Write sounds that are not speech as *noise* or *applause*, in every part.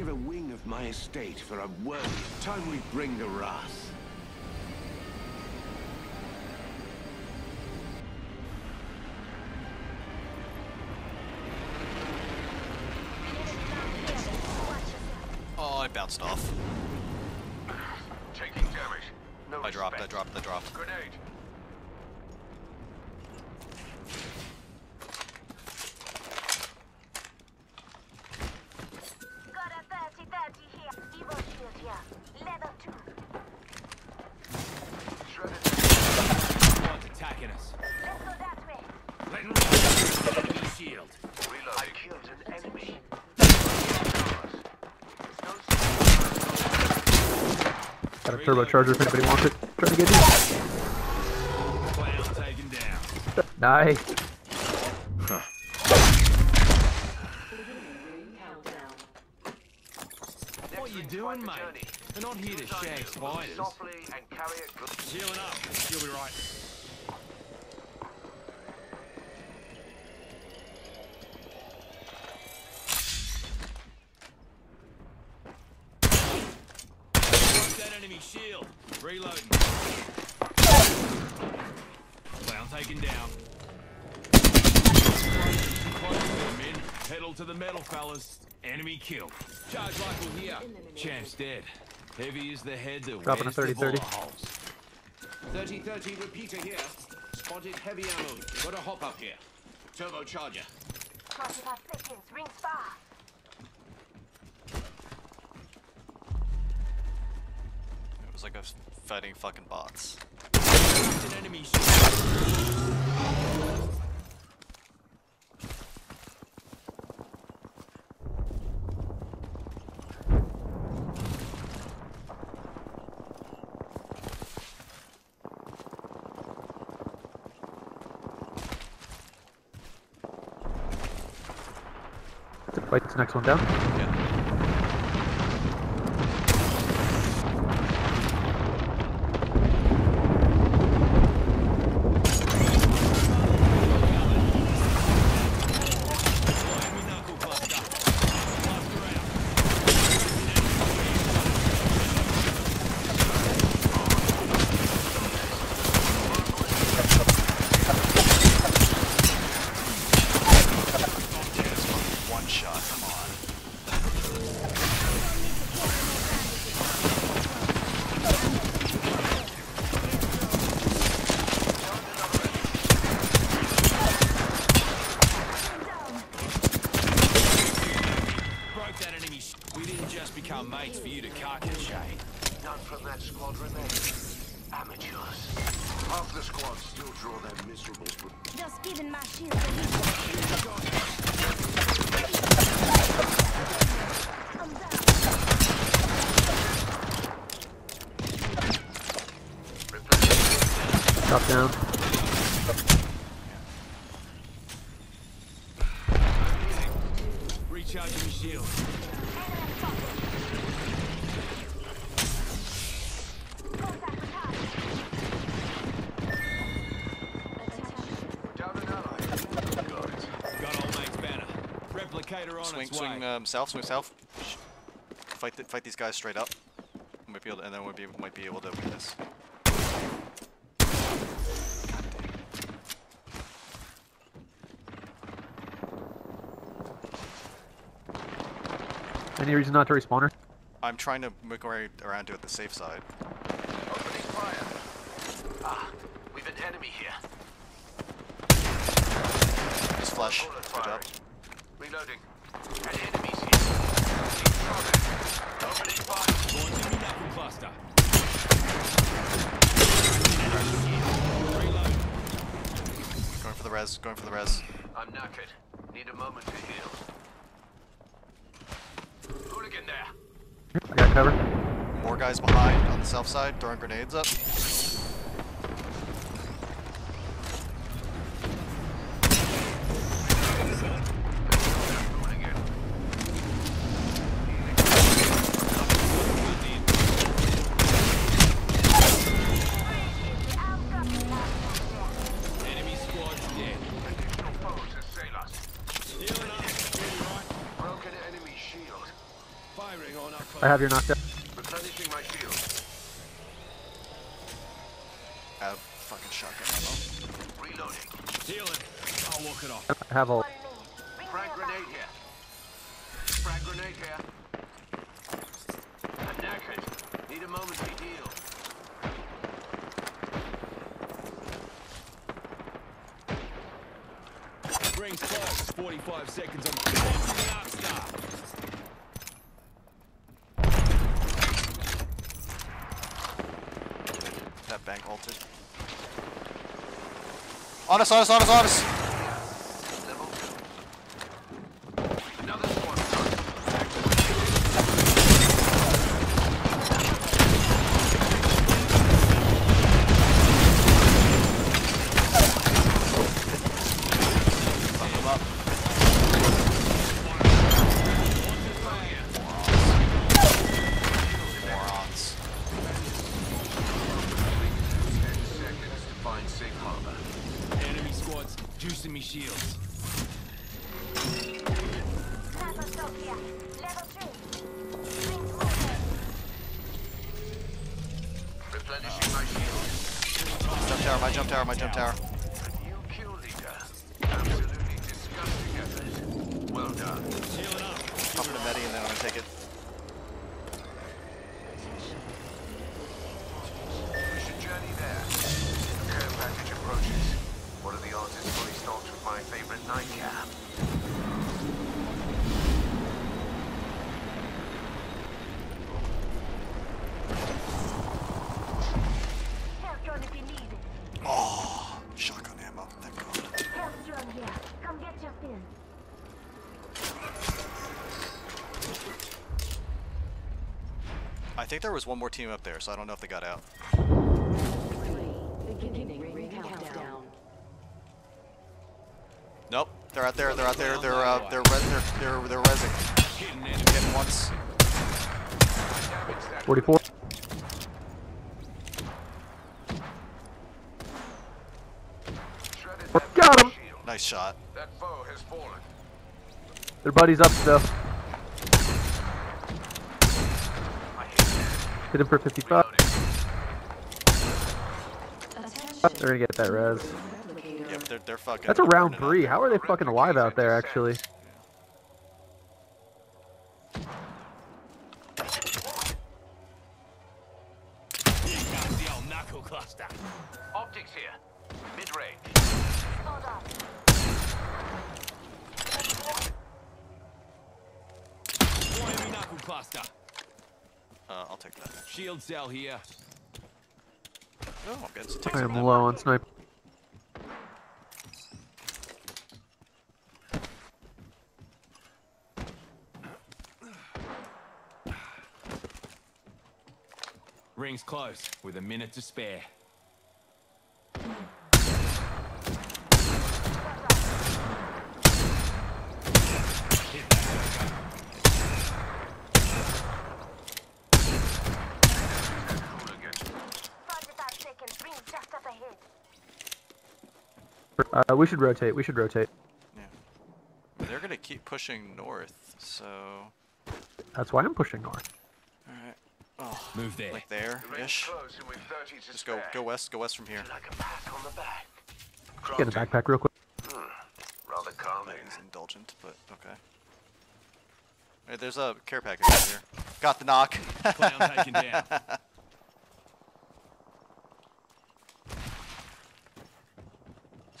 give a wing of my estate for a worthy time we bring the wrath. Oh, I bounced off. Taking damage. No I dropped, I respect. dropped, I dropped. Grenade. Got a 30-30 here. Evo shield here. Level 2. Shredded. Squad's attacking us. Let's go that way. Let him run. Enemy shield. Reloading. killed an enemy. Got a turbocharger if anybody wants it. Trying to get it. Clown taken. Nice. What you doing, mate? We're not here to shag spiders. Softly and carry it good. Healing up. You'll be right. Watch shield. Reloading. Clown taken down. Close to them, men. Pedal to the metal, fellas. Enemy killed. Charge rifle here. Champ's dead. Heavy is the head that Dropping a 30-30. 30-30 repeater here. Spotted heavy ammo. Got a hop up here. Turbocharger. 45 seconds. Ring spar. Was like I was fighting fucking bots. Fight this next one down. None from that squad remain. Amateurs. Half the squad still draw their miserable bl- Just giving my shield a little. I'm down. Drop down. Swing, its way. swing, um, south, swing south. Fight, th fight these guys straight up. Might be able to, and then we'll might be able to win this. Any reason not to respawn her? I'm trying to make my way around to the safe side. Opening fire. Ah, we've an enemy here. Just flush. Bullet Good job. Reloading. Any enemies here? Taking contact. Opening fire. Launching me knuckle cluster. Reload. Going for the res, going for the res. I'm knackered. Need a moment to heal. Hooligan there. I got cover. More guys behind on the south side, throwing grenades up. Hooligan. Enemy squad's dead. Additional foes assail us. Healing up. Really right. Broken enemy shield. Firing on up. I have your knockdown. Replenishing my shield. I have fucking shotgun ammo. Reloading. Healing. I'll walk it off. I have all. Frag grenade here. Frag grenade here. I'm knackered. Need a moment to heal. Rings close. 45 seconds on Halted. On us, on us, on us, on us! Find safe harbor. Enemy squads juicing me shields. Sniper stock. Level 3. Replenishing my shield. Jump tower, my jump tower, my jump tower. New kill leader. Absolutely disgusting effort. Well done. Healing up. Pop in a medi and then I'm gonna take it. I think there was one more team up there, so I don't know if they got out. Beginning ring countdown. Nope, they're out there. They're out there. They're uh, they're res- they're they're they're resing. Hitting enemy. Getting once. 44. shredded that got him. Nice shot. That foe has fallen. Their buddies up still. I hit that. Hit him for 55. Reloading. They're gonna get that res. Yep, they're they're fucking. That's a round burning out three. How are they fucking alive out there, actually? Here comes the old knuckle cluster. Optics here. Mid-range. Hold on. One enemy knuckle cluster. Uh, I'll take that. Shield cell here. Oh, I'm getting some ticks I am that. low on sniper. Rings close with a minute to spare. Hit that joker. Hooligan. 45 seconds. Ring just up ahead. Uh, we should rotate. We should rotate. Yeah. They're gonna keep pushing north, so. That's why I'm pushing north. Alright. Oh, Move there. like there The ring's ish. close and with 30 to Just go go west, go west from here. Like a on the back. Get a backpack real quick. Rather calming. It's indulgent, but okay. Hey, there's a care package over here. Got the knock. Clown taken down. *laughs*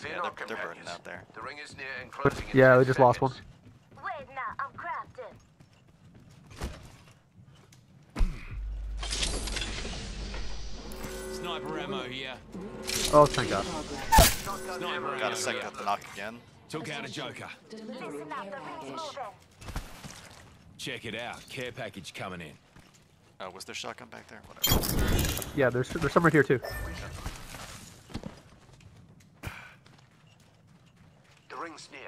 Fear Yeah, they're- they're burning out there. The ring is near and closing in Yeah, 10 we just lost one. Wait now. I'm crafted. Sniper ammo here. Oh, thank God. Sniper Got a second here. at the knock again. Took out a joker. Listen up. The ring's moving. Check it out. Care package coming in. Oh, was there shotgun back there? Whatever. Yeah, there's there's some right here too. Ring's near.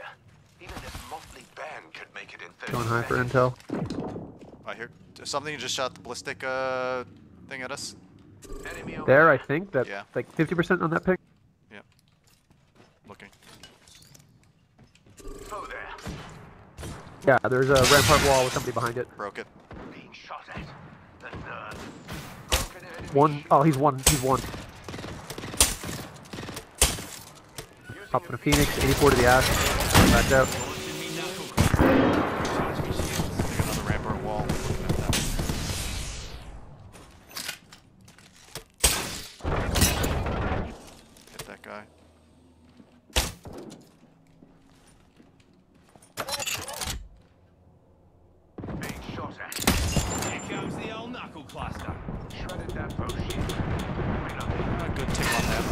Even this motley band could make it in 30 Going high for intel. I hear something just shot the ballistic uh thing at us. Enemy There, I think that's Yeah. like 50% on that pick. Yep. Looking. Foe there. Yeah, there's a rampart wall with somebody behind it. Broke it. Being shot at. The nerd. Broken enemy One, oh, he's one, he's one. Using Up in a Phoenix, 84 to the ash. Back out. Cluster. Recharge me shields. Take another rampart wall. Hit that guy. being shot at. Here comes the old knuckle cluster. Shredded that bow shield. Reloading. A good tick on them.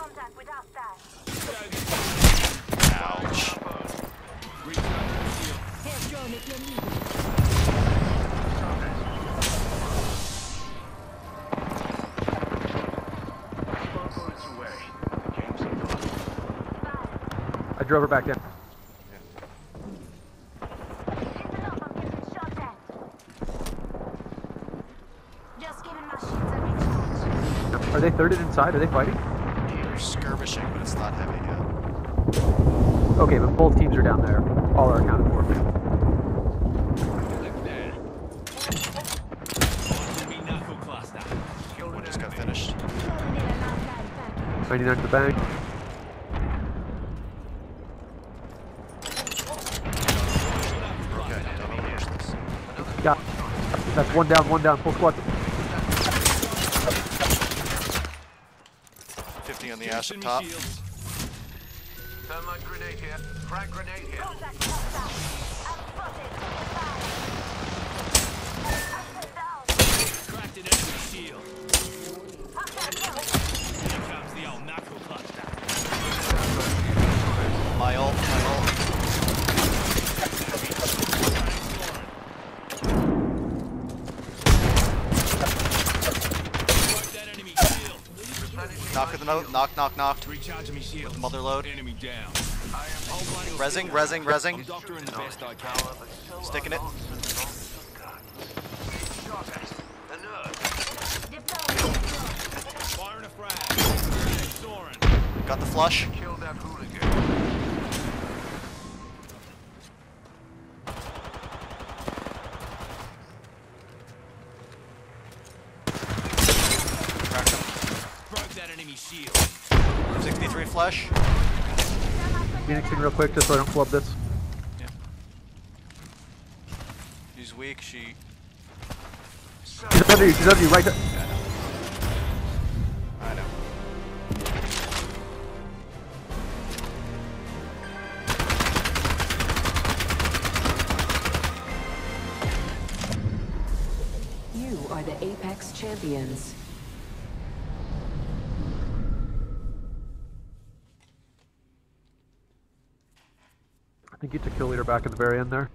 my shields a recharge. Are they thirded inside? Are they fighting? They're skirmishing, but it's not heavy yet. Okay, but both teams are down there. All are accounted for. Look there. Enemy knuckle cluster. One just got finished. Throwing in an outline package. 99 to the bank. Okay, don't finish this. Yeah. That's one down, one down. Full squad. 50 on the ash up top. Thermite grenade here. Frag grenade here. Contact with hostile. I'm spotted. Taking fire. Hostile down. Cracked an enemy shield. Here comes the old knuckle cluster. My ult. Broke that enemy shield. Knock at. Knock, knock, knocked. Recharging me shield. Mother load. Enemy down. I am Whole bloody Resing, resing, I'm resing. doctoring the best I can. power, but so Sticking it. Got the lots of guns. Shot at. The nerd. Deploying. Firing a frag. Grenade soaring. Got the flush. Kill that hooligan. Cracked him. Broke that enemy shield. 63 flush. Phoenixing real quick just so I don't flub this. She's weak. She. She's under you, she's under you, right there. I know. You are the Apex Champions. Think you kill leader back at the very end there.